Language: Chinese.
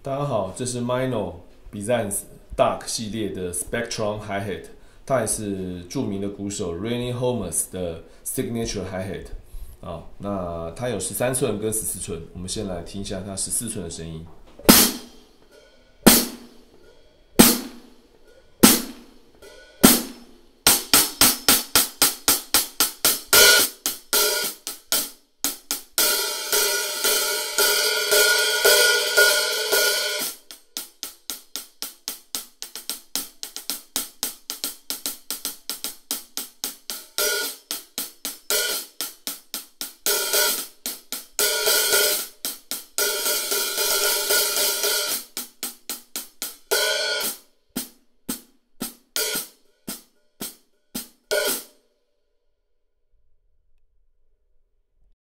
大家好，这是 Mino Byzance Dark 系列的 Spectrum Hi-Hat，它也是著名的鼓手 Rennie Holmes 的 Signature Hi-Hat 啊。那它有十三寸跟十四寸，我们先来听一下它十四寸的声音。you